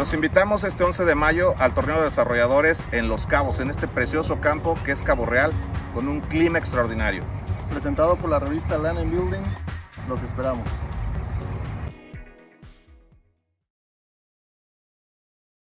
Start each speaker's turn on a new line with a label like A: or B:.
A: Los invitamos este 11 de mayo al torneo de desarrolladores en Los Cabos, en este precioso campo que es Cabo Real, con un clima extraordinario.
B: Presentado por la revista Land Building, los esperamos.